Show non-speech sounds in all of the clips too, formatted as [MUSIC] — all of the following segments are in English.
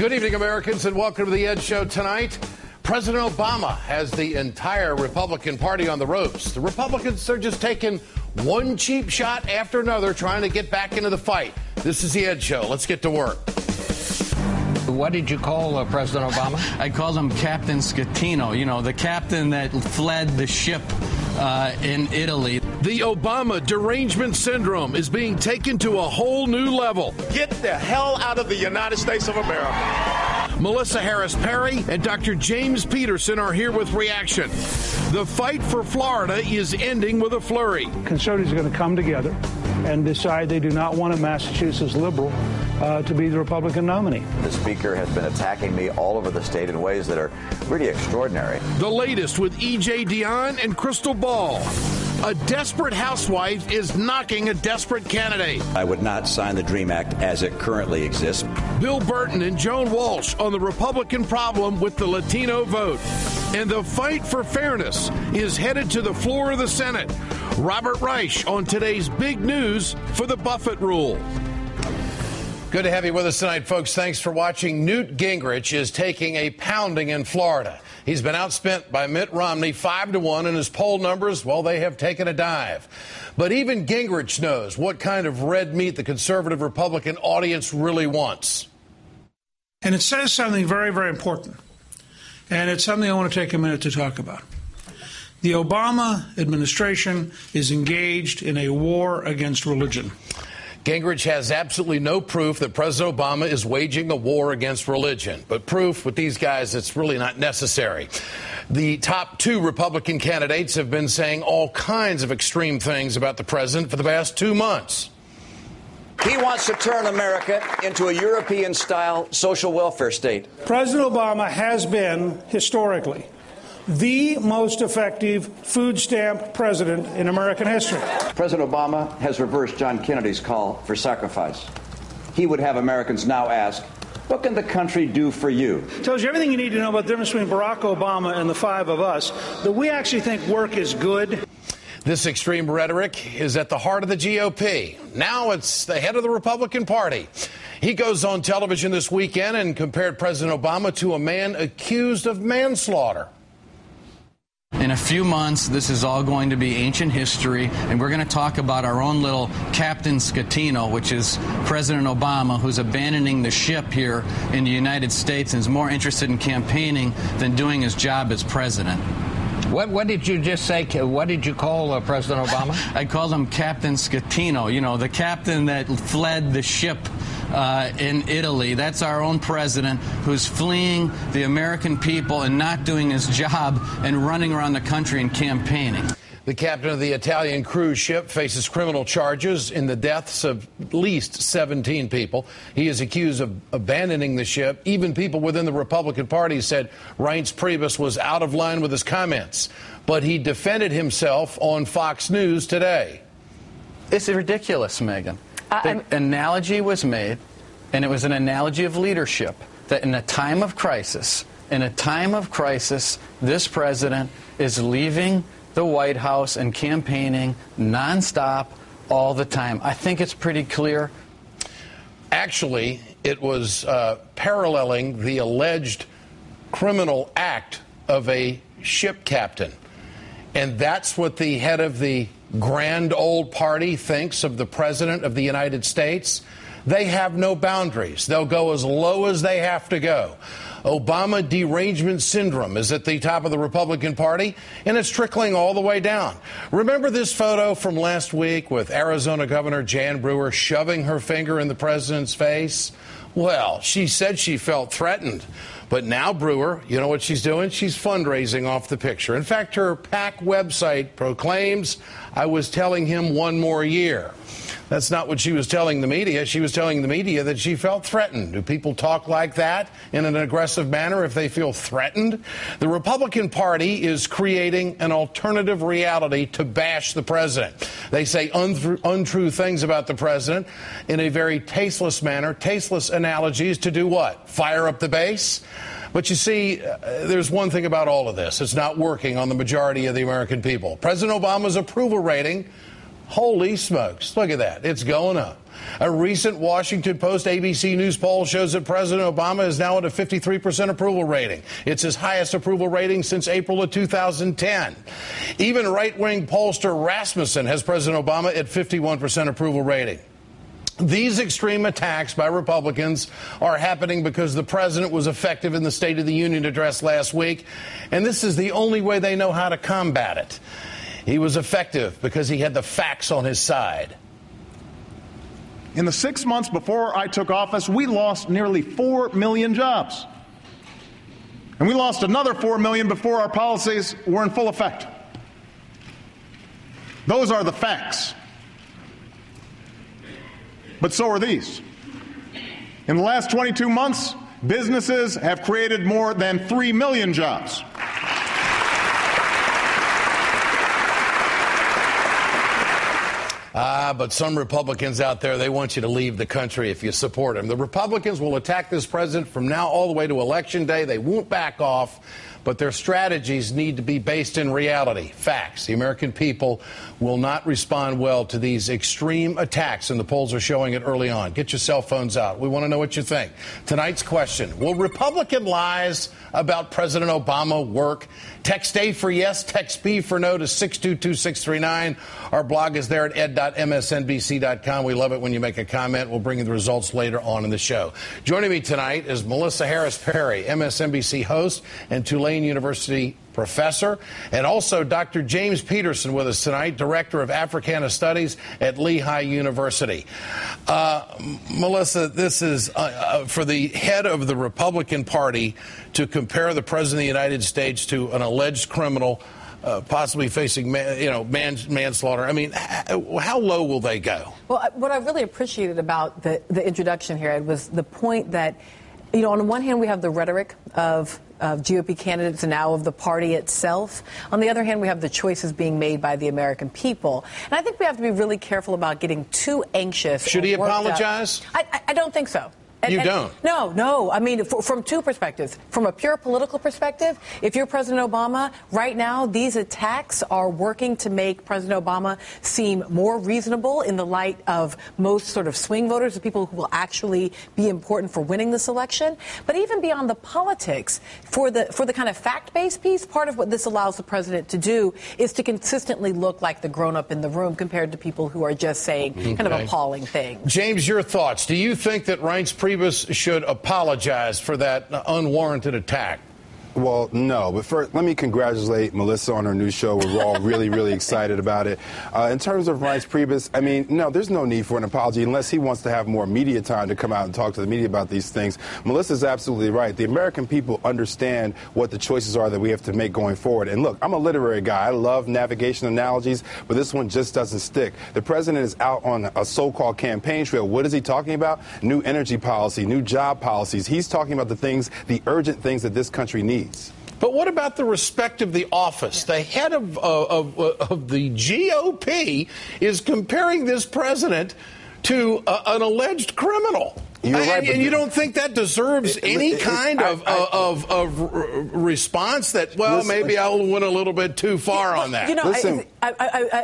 Good evening, Americans, and welcome to the Ed Show tonight. President Obama has the entire Republican Party on the ropes. The Republicans are just taking one cheap shot after another trying to get back into the fight. This is the Ed Show. Let's get to work. What did you call uh, President Obama? I called him Captain Schettino, you know, the captain that fled the ship uh, in Italy. The Obama derangement syndrome is being taken to a whole new level. Get the hell out of the United States of America. Melissa Harris Perry and Dr. James Peterson are here with reaction. The fight for Florida is ending with a flurry. Conservatives are going to come together and decide they do not want a Massachusetts liberal uh, to be the Republican nominee. The Speaker has been attacking me all over the state in ways that are really extraordinary. The latest with E.J. Dionne and Krystal Ball. A desperate housewife is knocking a desperate candidate. I would not sign the DREAM Act as it currently exists. Bill Burton and Joan Walsh on the Republican problem with the Latino vote. And the fight for fairness is headed to the floor of the Senate. Robert Reich on today's big news for the Buffett rule. Good to have you with us tonight, folks. Thanks for watching. Newt Gingrich is taking a pounding in Florida. He's been outspent by Mitt Romney five to one, and his poll numbers, well, they have taken a dive. But even Gingrich knows what kind of red meat the conservative Republican audience really wants. And it says something very, very important. And it's something I want to take a minute to talk about. The Obama administration is engaged in a war against religion. Gingrich has absolutely no proof that President Obama is waging a war against religion. But proof with these guys, it's really not necessary. The top two Republican candidates have been saying all kinds of extreme things about the president for the past two months. He wants to turn America into a European style social welfare state. President Obama has been, historically, the most effective food stamp president in American history. President Obama has reversed John Kennedy's call for sacrifice. He would have Americans now ask, what can the country do for you? Tells you everything you need to know about the difference between Barack Obama and the five of us, that we actually think work is good. This extreme rhetoric is at the heart of the GOP. Now it's the head of the Republican Party. He goes on television this weekend and compared President Obama to a man accused of manslaughter. In a few months, this is all going to be ancient history, and we're going to talk about our own little Captain Schettino, which is President Obama, who's abandoning the ship here in the United States and is more interested in campaigning than doing his job as president. What, what did you just say? What did you call uh, President Obama? [LAUGHS] I called him Captain Schettino, you know, the captain that fled the ship uh, in Italy. That's our own president who's fleeing the American people and not doing his job and running around the country and campaigning. The captain of the Italian cruise ship faces criminal charges in the deaths of at least 17 people. He is accused of abandoning the ship. Even people within the Republican Party said Reince Priebus was out of line with his comments. But he defended himself on Fox News today. It's ridiculous, Megyn. The analogy was made, and it was an analogy of leadership, that in a time of crisis, in a time of crisis, this president is leaving the White House and campaigning nonstop all the time. I think it's pretty clear. Actually, it was uh, paralleling the alleged criminal act of a ship captain. And that's what the head of the grand old party thinks of the President of the United States. They have no boundaries, they'll go as low as they have to go. Obama derangement syndrome is at the top of the Republican Party, and it's trickling all the way down. Remember this photo from last week with Arizona Governor Jan Brewer shoving her finger in the president's face? Well, she said she felt threatened. But now, Brewer, you know what she's doing? She's fundraising off the picture. In fact, her PAC website proclaims, I was telling him one more year. That's not what she was telling the media. She was telling the media that she felt threatened. Do people talk like that in an aggressive manner if they feel threatened? The Republican Party is creating an alternative reality to bash the president. They say untrue things about the president in a very tasteless manner, tasteless analogies to do what? Fire up the base? But you see, uh, there's one thing about all of this it's not working on the majority of the American people. President Obama's approval rating Holy smokes. Look at that. It's going up. A recent Washington Post ABC News poll shows that President Obama is now at a 53% approval rating. It's his highest approval rating since April of 2010. Even right wing pollster Rasmussen has President Obama at 51% approval rating. These extreme attacks by Republicans are happening because the president was effective in the State of the Union address last week, and this is the only way they know how to combat it. He was effective because he had the facts on his side. In the six months before I took office, we lost nearly 4 million jobs. And we lost another 4 million before our policies were in full effect. Those are the facts. But so are these. In the last 22 months, businesses have created more than 3 million jobs. Ah, but some Republicans out there, they want you to leave the country if you support him. The Republicans will attack this president from now all the way to Election Day. They won't back off but their strategies need to be based in reality, facts. The American people will not respond well to these extreme attacks, and the polls are showing it early on. Get your cell phones out. We want to know what you think. Tonight's question Will Republican lies about President Obama work? Text A for yes, text B for no to 622639. Our blog is there at ed.msnbc.com. We love it when you make a comment. We'll bring you the results later on in the show. Joining me tonight is Melissa Harris Perry, MSNBC host and Tulane University professor, and also Dr. James Peterson with us tonight, Director of Africana Studies at Lehigh University. Uh, Melissa, this is uh, uh, for the head of the Republican Party to compare the President of the United States to an alleged criminal. Uh, possibly facing, man, you know, man, manslaughter. I mean, how low will they go? Well, what I really appreciated about the, the introduction here Ed, was the point that, you know, on the one hand, we have the rhetoric of of GOP candidates and now of the party itself. On the other hand, we have the choices being made by the American people. And I think we have to be really careful about getting too anxious. Should he apologize? I, I, don't think so. And, you don't? No, no. I mean, for, from two perspectives. From a pure political perspective, if you're President Obama, right now, these attacks are working to make President Obama seem more reasonable in the light of most sort of swing voters, the people who will actually be important for winning this election. But even beyond the politics, for the, for the kind of fact based piece, part of what this allows the president to do is to consistently look like the grown up in the room compared to people who are just saying okay. kind of appalling things. James, your thoughts. Do you think that Reince Priebus should apologize for that unwarranted attack. Well, no, but first, let me congratulate Melissa on her new show. We're all really, really excited about it. Uh, in terms of Reince Priebus, I mean, no, there's no need for an apology unless he wants to have more media time to come out and talk to the media about these things. Melissa's absolutely right. The American people understand what the choices are that we have to make going forward. And look, I'm a literary guy. I love navigation analogies, but this one just doesn't stick. The president is out on a so-called campaign trail. What is he talking about? New energy policy, new job policies. He's talking about the things, the urgent things that this country needs But what about the respect of the office? The head of, uh, of, uh, of the GOP is comparing this president to a, an alleged criminal. You're right, and, you don't think that deserves it, any it, kind of, I, of, of, response that, well, listen, maybe I went a little bit too far on that. You know, I,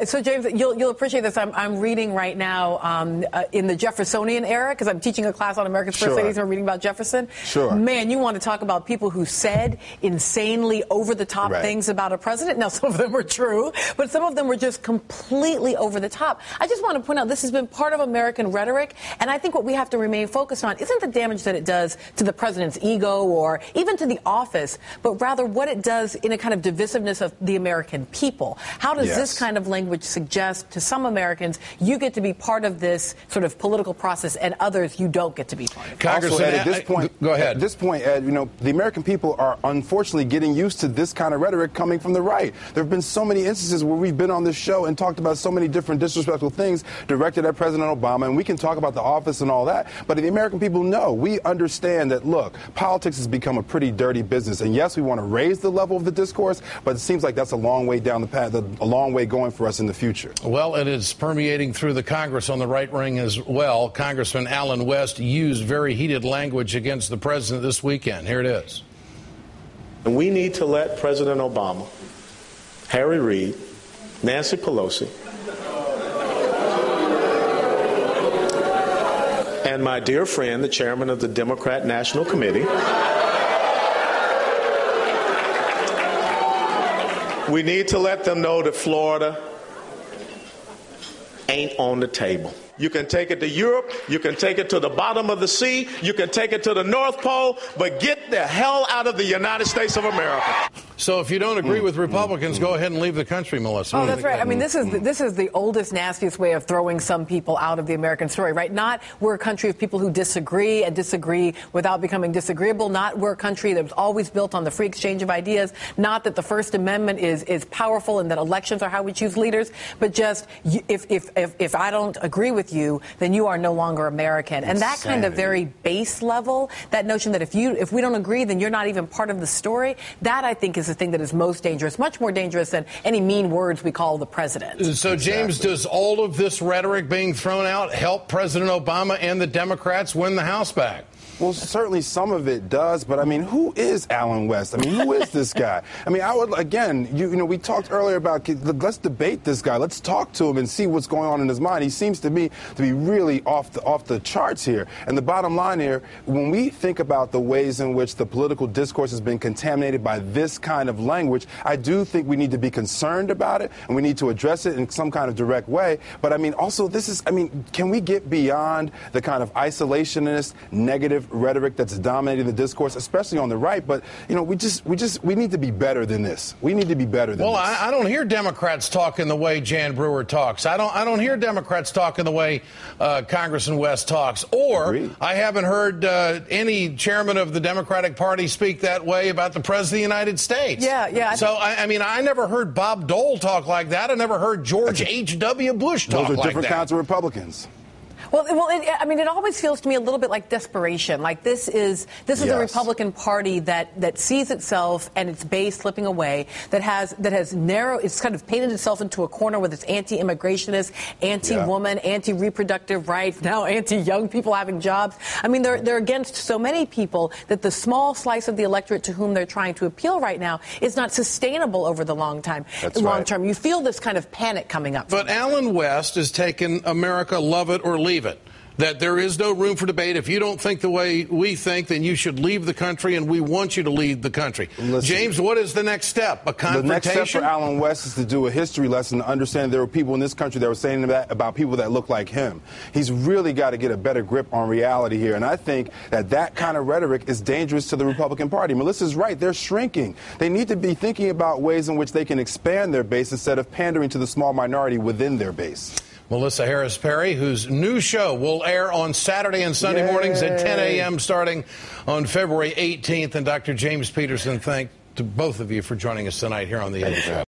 I, so James, you'll, you'll appreciate this. I'm, I'm reading right now um, uh, in the Jeffersonian era because I'm teaching a class on America's First sure. Ladies and we're reading about Jefferson. Sure. Man, you want to talk about people who said insanely over the top right. things about a president. Now, [LAUGHS] some of them were true, but some of them were just completely over the top. I just want to point out this has been part of American rhetoric, and I think what we have to remain focused focused on isn't the damage that it does to the president's ego or even to the office, but rather what it does in a kind of divisiveness of the American people. How does yes. this kind of language suggest to some Americans you get to be part of this sort of political process and others you don't get to be part of? Congressman, also, Ed, at this point, go ahead. At this point, Ed, you know, the American people are unfortunately getting used to this kind of rhetoric coming from the right. There have been so many instances where we've been on this show and talked about so many different disrespectful things directed at President Obama, and we can talk about the office and all that, but the American people know. We understand that, look, politics has become a pretty dirty business. And yes, we want to raise the level of the discourse, but it seems like that's a long way down the path, a long way going for us in the future. Well, it is permeating through the Congress on the right wing as well. Congressman Allen West used very heated language against the president this weekend. Here it is. And we need to let President Obama, Harry Reid, Nancy Pelosi, and my dear friend, the chairman of the Democrat National Committee. We need to let them know that Florida ain't on the table. You can take it to Europe. You can take it to the bottom of the sea. You can take it to the North Pole. But get the hell out of the United States of America. So if you don't agree mm, with mm, Republicans, mm. go ahead and leave the country, Melissa. Oh, that's right. I mean, this is the, this is the oldest, nastiest way of throwing some people out of the American story, right? Not we're a country of people who disagree and disagree without becoming disagreeable. Not we're a country that was always built on the free exchange of ideas. Not that the First Amendment is is powerful and that elections are how we choose leaders, but just if if if, if I don't agree with you, then you are no longer American. And that kind of very base level, that notion that if you if we don't agree, then you're not even part of the story. That I think is the thing that is most dangerous, much more dangerous than any mean words we call the president. So, James, does all of this rhetoric being thrown out help President Obama and the Democrats win the House back? Well, certainly some of it does, but I mean, who is Allen West? I mean, who is this guy? I mean, I would again, you, you, know, we talked earlier about let's debate this guy. Let's talk to him and see what's going on in his mind. He seems to me to be really off the off the charts here. And the bottom line here, when we think about the ways in which the political discourse has been contaminated by this kind of language, I do think we need to be concerned about it and we need to address it in some kind of direct way. But I mean, also, this is, I mean, can we get beyond the kind of isolationist, negative rhetoric that's dominating the discourse, especially on the right. But you know, we just we just we need to be better than this. We need to be better than well, this. Well, I, I, don't hear Democrats talking the way Jan Brewer talks. I don't I don't hear Democrats talking the way uh, Congressman West talks. Or Agreed. I haven't heard uh, any chairman of the Democratic Party speak that way about the president of the United States. Yeah, yeah. I so I, I, mean, I never heard Bob Dole talk like that. I never heard George H. W. Bush talk like that. Those are different kinds of Republicans. Well, well, it, I mean, it always feels to me a little bit like desperation. Like this is this is yes. a Republican Party that that sees itself and its base slipping away. That has that has narrow. It's kind of painted itself into a corner with its anti-immigrationist, anti-woman, yeah. anti-reproductive rights, [LAUGHS] now anti-young people having jobs. I mean, they're they're against so many people that the small slice of the electorate to whom they're trying to appeal right now is not sustainable over the long time. That's long right. term, you feel this kind of panic coming up. But Allen West has taken America, love it or leave it that there is no room for debate. If you don't think the way we think, then you should leave the country, and we want you to leave the country. Listen, James, what is the next step? A confrontation? The next step for Allen West is to do a history lesson to understand there were people in this country that were saying that about people that look like him. He's really got to get a better grip on reality here, and I think that that kind of rhetoric is dangerous to the Republican Party. Melissa's right; they're shrinking. They need to be thinking about ways in which they can expand their base instead of pandering to the small minority within their base. Melissa Harris Perry, whose new show will air on Saturday and Sunday Yay. mornings at 10 a.m. starting on February 18th. And Dr. James Peterson, thank to both of you for joining us tonight here on the Edge.